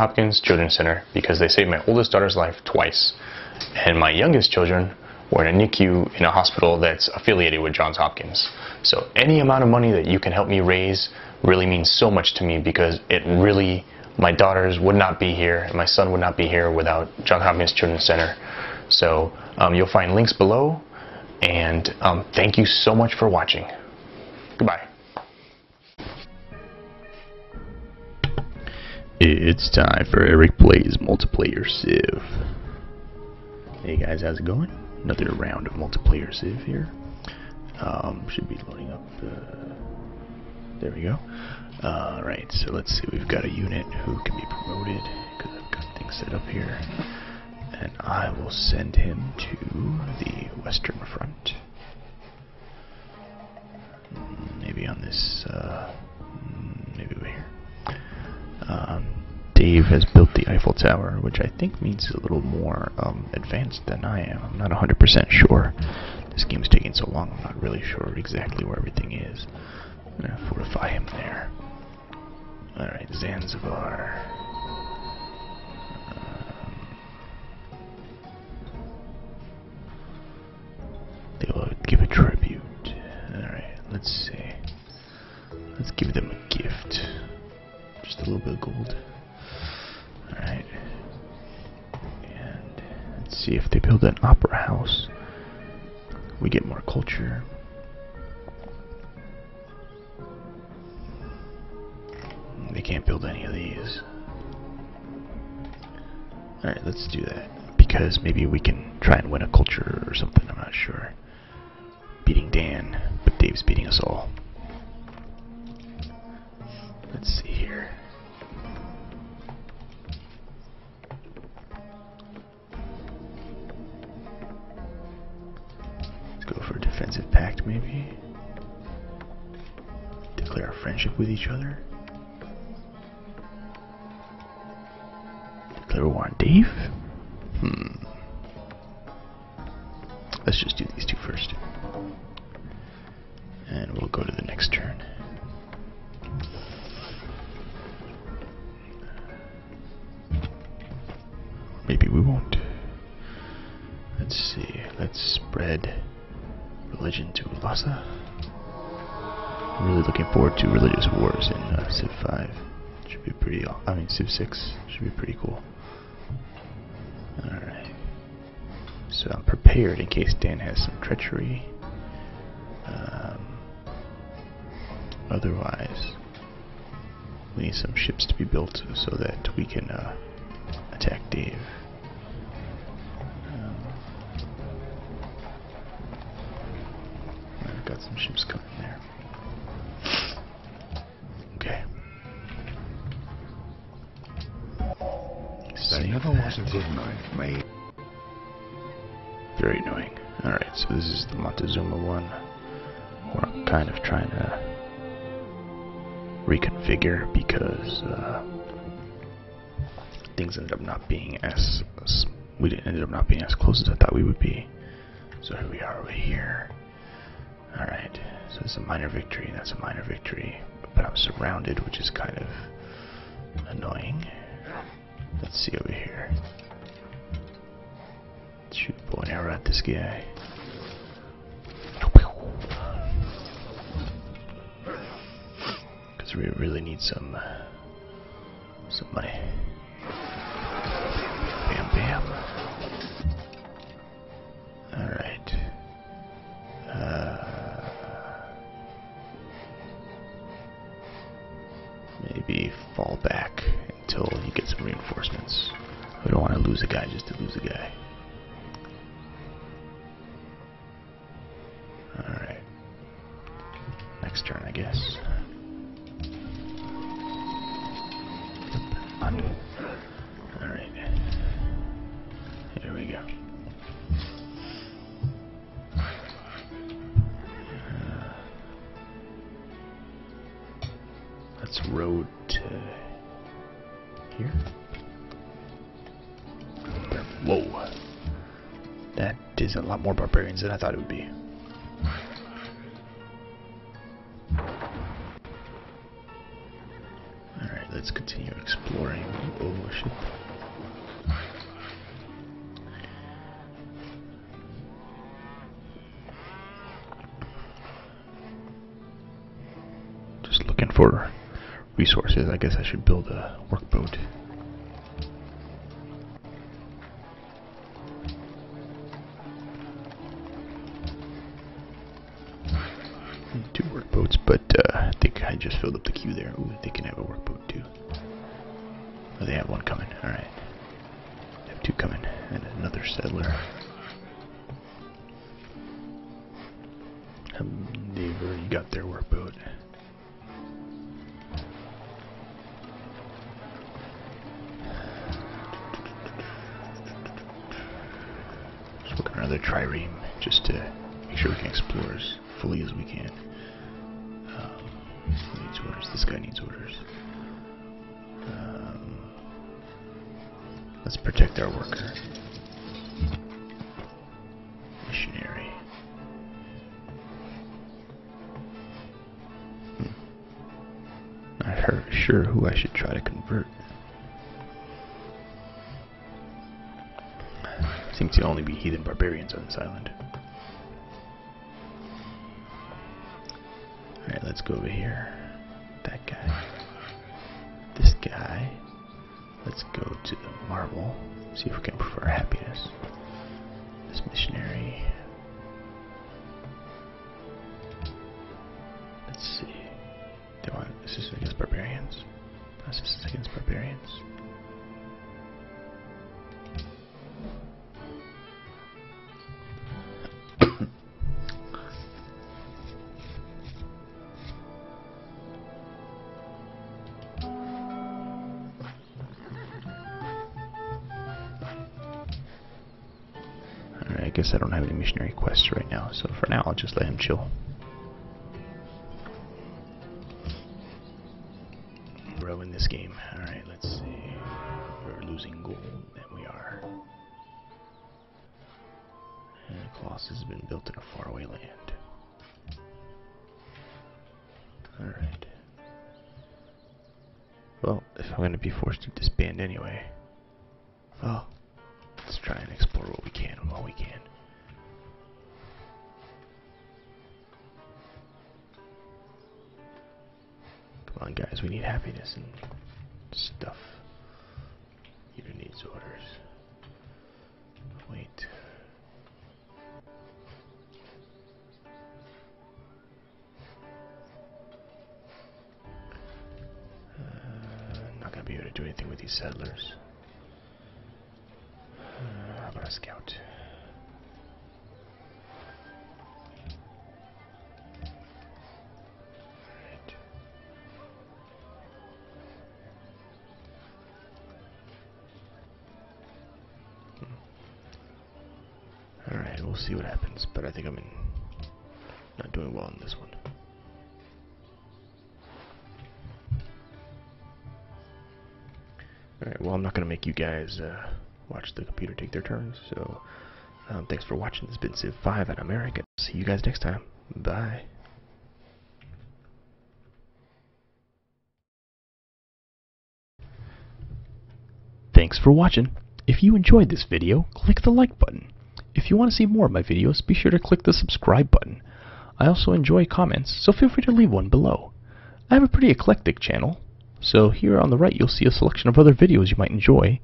Hopkins Children's Center because they saved my oldest daughter's life twice. And my youngest children were in a NICU in a hospital that's affiliated with Johns Hopkins. So any amount of money that you can help me raise really means so much to me because it really, my daughters would not be here and my son would not be here without Johns Hopkins Children's Center. So um, you'll find links below and um, thank you so much for watching. Goodbye. It's time for Eric Plays Multiplayer Civ. Hey guys, how's it going? Another round of multiplayer Civ here. Um, should be loading up. Uh, there we go. Alright, so let's see. We've got a unit who can be promoted because I've got things set up here. And I will send him to the Western Front. Mm, Maybe on this, uh, Dave has built the Eiffel Tower, which I think means he's a little more um, advanced than I am. I'm not 100% sure. This game's taking so long, I'm not really sure exactly where everything is. I'm gonna fortify him there. Alright, Zanzibar. Let's see if they build an opera house. We get more culture. They can't build any of these. Alright, let's do that. Because maybe we can try and win a culture or something, I'm not sure. Beating Dan, but Dave's beating us all. Let's see here. Declare our friendship with each other. Declare war on Dave? Hmm. Let's just do these two first. And we'll go to the next turn. Maybe we won't. Let's see. Let's spread religion to Lhasa. I'm really looking forward to religious wars in uh, Civ 5. Should be pretty. I mean, Civ 6 should be pretty cool. Alright. So I'm prepared in case Dan has some treachery. Um, otherwise, we need some ships to be built so that we can uh, attack Dave. Um, I've got some ships coming there. Mate. Very annoying. Alright, so this is the Montezuma one. Where I'm kind of trying to reconfigure because uh, things ended up not being as, as we didn't ended up not being as close as I thought we would be. So here we are over here. Alright, so it's a minor victory, that's a minor victory. But I'm surrounded, which is kind of annoying. Let's see over here. Shoot a bow and arrow at this guy. Because we really need some, uh, some money. Lose a guy just to lose a guy. Alright. Next turn, I guess. Alright. Here we go. Let's road to here. Whoa. That is a lot more barbarians than I thought it would be. Alright, let's continue exploring. the oh shit. Just looking for resources. I guess I should build a workboat. Just filled up the queue there. Ooh, they can have a workboat too. Oh, they have one coming. Alright. They have two coming. And another settler. Um, they've already got their workboat. Just looking at another trireme just to make sure we can explore as fully as we can. Um, needs orders? This guy needs orders. Um, let's protect our worker. Missionary. Hmm. Not sure who I should try to convert. Seems to only be heathen barbarians on this island. Alright, let's go over here. That guy. This guy. Let's go to the marble. See if we can our happiness. This missionary. Let's see. Do I, is against barbarians? This is against barbarians. I guess I don't have any missionary quests right now, so for now I'll just let him chill. Bro, in this game. Alright, let's see. We're losing gold, and we are. And Colossus has been built in a faraway land. Alright. Well, if I'm going to be forced to disband anyway, let's try and explore what we can while we can. Come on, guys, we need happiness and stuff. User needs orders. Wait. Uh, not gonna be able to do anything with these settlers. Uh, how about a scout? Alright. We'll see what happens, but I think I'm in not doing well in this one. Alright, well, I'm not going to make you guys uh, watch the computer take their turns, so um, thanks for watching. This has been Civ 5 at America. See you guys next time. Bye. Thanks for watching. If you enjoyed this video, click the like button. If you want to see more of my videos, be sure to click the subscribe button. I also enjoy comments, so feel free to leave one below. I have a pretty eclectic channel, so here on the right you'll see a selection of other videos you might enjoy,